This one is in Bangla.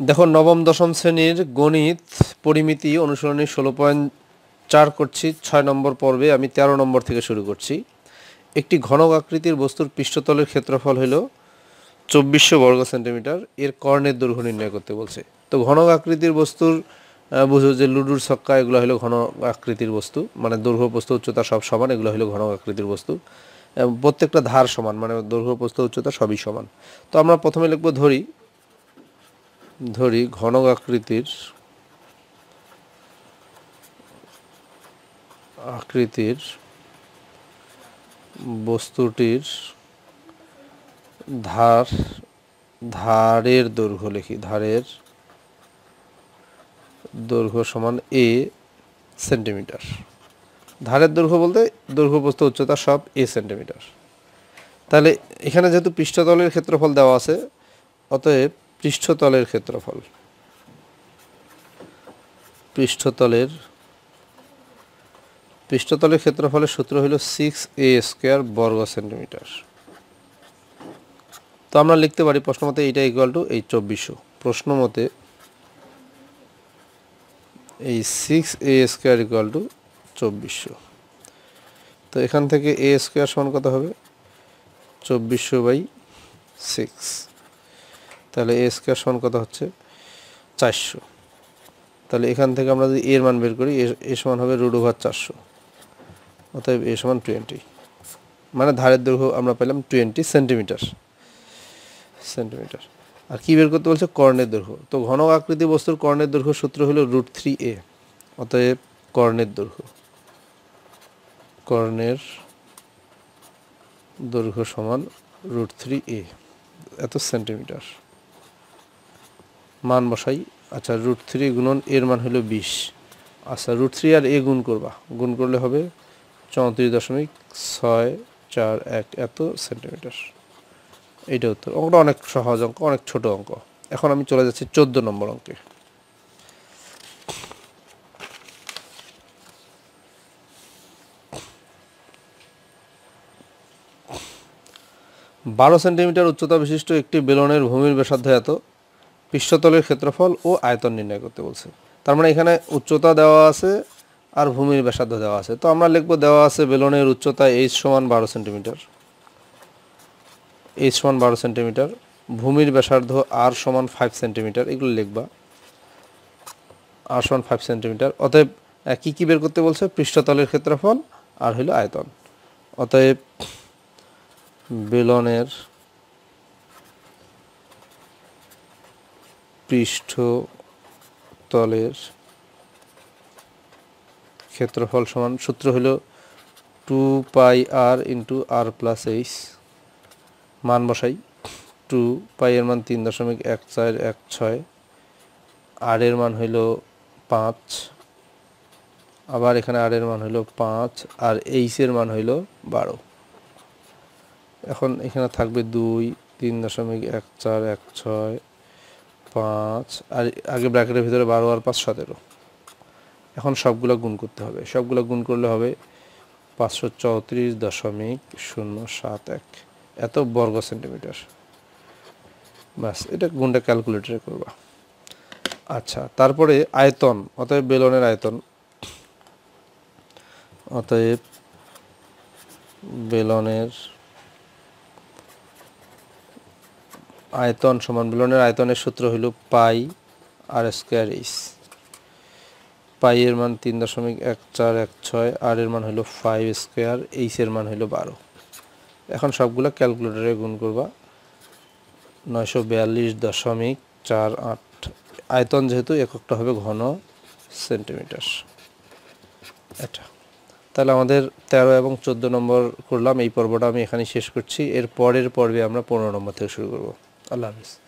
দেখো, নবম, দশম শ্রেণির গণিত পরিমিতি অনুসরণী ষোলো পয়েন্ট চার করছি, ছয় নম্বর পর্বে আমি তেরো নম্বর থেকে শুরু করছি। একটি ঘনক আকৃতির বস্তুর পৃষ্ঠতলের ক্ষেত্রফল হলো চব্বিশশো বর্গ সেন্টিমিটার, এর কর্ণের দৈর্ঘ্য নির্ণয় করতে বলছে। তো ঘনক আকৃতির বস্তুর বুঝো যে লুডুর ছক্কা, এগুলো হলো ঘন আকৃতির বস্তু মানে দৈর্ঘ্য বস্তু উচ্চতা সব সমান, এগুলো হলো ঘন আকৃতির বস্তু। প্রত্যেকটা ধার সমান মানে দৈর্ঘ্য বস্তু উচ্চতা সবই সমান। তো আমরা প্রথমে লিখব ধরি ধরি ঘনক আকৃতির আকৃতির বস্তুটির ধার, ধারের দৈর্ঘ্য লিখি, ধারের দৈর্ঘ্য সমান এ সেন্টিমিটার ধারের দৈর্ঘ্য বলতে দৈর্ঘ্য বস্তু উচ্চতা সব এ সেন্টিমিটার তাহলে এখানে যেহেতু পৃষ্ঠতলের ক্ষেত্রফল দেওয়া আছে, অতএব পৃষ্ঠতলের ক্ষেত্রফল। পৃষ্ঠতলের পৃষ্ঠতলের ক্ষেত্রফলের সূত্র হলো সিক্স এ স্কোয়ার বর্গ সেন্টিমিটার। তো আমরা লিখতে পারি প্রশ্ন মতে এইটা ইকুয়াল টু এই চব্বিশশো। প্রশ্ন মতে এই six A square equal to চব্বিশশো। তো এখান থেকে এ স্কোয়ার সমান কত হবে? চব্বিশশো বাই সিক্স তাহলে এ স্কোয়ার সমান কত হচ্ছে? চারশো। তাহলে এখান থেকে আমরা যদি এর মান বের করি, এ- সমান হবে রুট ওভার চারশো। অতএব এ সমান টোয়েন্টি মানে ধারের দৈর্ঘ্য আমরা পেলাম টোয়েন্টি সেন্টিমিটার সেন্টিমিটার আর কি বের করতে বলছে? কর্ণের দৈর্ঘ্য। তো ঘন আকৃতি বস্তুর কর্ণের দৈর্ঘ্য সূত্র হলো রুট থ্রি এ অতএব কর্ণের দৈর্ঘ্য। কর্ণের দৈর্ঘ্য সমান রুট থ্রি এ এত সেন্টিমিটার মান বসাই। আচ্ছা রুট থ্রি গুণন এর মান হলো বিশ। আচ্ছা রুট থ্রি আর এ গুণ করবা। গুণ করলে হবে চৌত্রিশ দশমিক ছয় চার এক এত সেন্টিমিটার এইটা উত্তর। অঙ্কটা অনেক সহজ অঙ্ক, অনেক ছোট অঙ্ক। এখন আমি চলে যাচ্ছি চোদ্দ নম্বর অঙ্কে। বারো সেন্টিমিটার উচ্চতা বিশিষ্ট একটি বেলনের ভূমির ব্যাসার্ধ এত। পৃষ্ঠতলের ক্ষেত্রফল ও আয়তন নির্ণয় করতে বলছে। তার মানে এখানে উচ্চতা দেওয়া আছে আর ভূমির ব্যাসার্ধ দেওয়া আছে। তো আমরা লিখব দেওয়া আছে বেলনের উচ্চতা এইচ সমান বারো সেন্টিমিটার। এইচ সমান বারো সেন্টিমিটার, ভূমির ব্যাসার্ধ আর সমান ফাইভ সেন্টিমিটার, এগুলো লিখবা। আর সমান ফাইভ সেন্টিমিটার, অতএব কি কি বের করতে বলছে? পৃষ্ঠতলের ক্ষেত্রফল আর হলো আয়তন। অতএব বেলনের পৃষ্ঠতলের ক্ষেত্রফল সমান, সূত্র হলো two pi r into r plus h. মান বসাই, টু পাই এর মান তিন দশমিক এক চার এক ছয়। আর এর মান হইল পাঁচ। আবার এখানে আর এর মান হইল পাঁচ, আর এইচ এর মান হইল বারো। এখন এখানে থাকবে দুই, তিন দশমিক এক চার এক ছয়। পাঁচ, আর আগে ব্র্যাকেটের ভিতরে বারো আর পাঁচ সতেরো। এখন সবগুলো গুণ করতে হবে। সবগুলো গুণ করলে হবে পাঁচশো চৌত্রিশ দশমিক শূন্য সাত এক। এত বর্গ সেন্টিমিটার। ব্যাস, এটা গুণটা ক্যালকুলেটরে করবা। আচ্ছা তারপরে আয়তন, অতএব বেলনের আয়তন। অতএব বেলনের আয়তন সমান বেলনের আয়তনের সূত্র হইল পাই আর স্কোয়ার এইচ। পাই এর মান তিন দশমিক এক চার এক ছয়, আর এর মান হইল ফাইভ স্কোয়ার, এইচ এর মান হইল বারো। এখন সবগুলো ক্যালকুলেটরে গুণ করবা। নয়শো বিয়াল্লিশ দশমিক চার আট। আয়তন যেহেতু এককটা হবে ঘন সেন্টিমিটার। এটা। তাহলে আমাদের তেরো এবং চোদ্দ নম্বর করলাম, এই পর্বটা আমি এখানে শেষ করছি। এর পরের পর্বে আমরা পনেরো নম্বর থেকে শুরু করব। اللہ حافظ۔